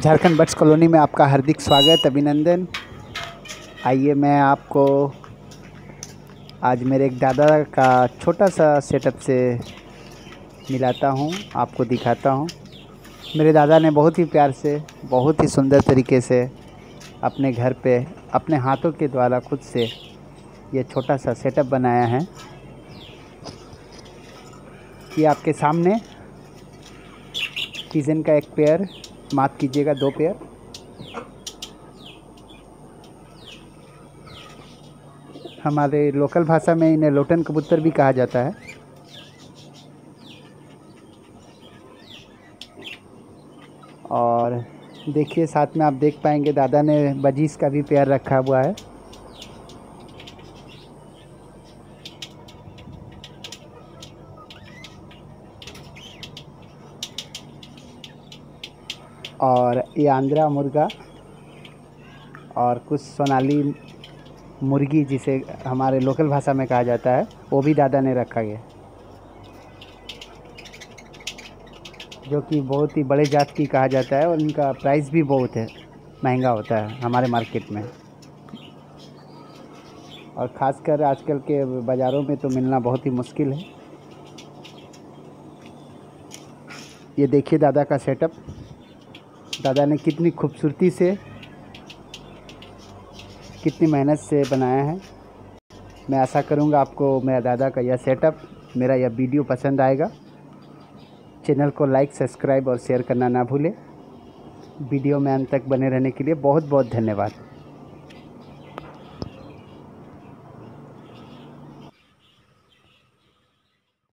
Jharkhand birds colony में आपका हार्दिक स्वागत, अभिनंदन। आइए मैं आपको आज मेरे एक दादा का छोटा सा सेटअप से मिलाता हूँ, आपको दिखाता हूँ। मेरे दादा ने बहुत ही प्यार से, बहुत ही सुंदर तरीके से अपने घर पे, अपने हाथों के द्वारा खुद से ये छोटा सा सेटअप बनाया है। ये आपके सामने किजन का एक पेयर माफ़ कीजिएगा दो पेयर। हमारे लोकल भाषा में इन्हें लोटन कबूतर भी कहा जाता है। और देखिए, साथ में आप देख पाएँगे, दादा ने बजीस का भी पेयर रखा हुआ है। और ये आंध्रा मुर्गा और कुछ सोनाली मुर्गी जिसे हमारे लोकल भाषा में कहा जाता है, वो भी दादा ने रखा गया। जो कि बहुत ही बड़े जात की कहा जाता है और इनका प्राइस भी बहुत है, महँगा होता है हमारे मार्केट में। और ख़ासकर आजकल के बाज़ारों में तो मिलना बहुत ही मुश्किल है। ये देखिए दादा का सेटअप दादा ने कितनी खूबसूरती से, कितनी मेहनत से बनाया है। मैं आशा करूँगा आपको मेरा दादा का यह सेटअप मेरा यह वीडियो पसंद आएगा। चैनल को लाइक सब्सक्राइब और शेयर करना ना भूलें। वीडियो में अंत तक बने रहने के लिए बहुत बहुत धन्यवाद।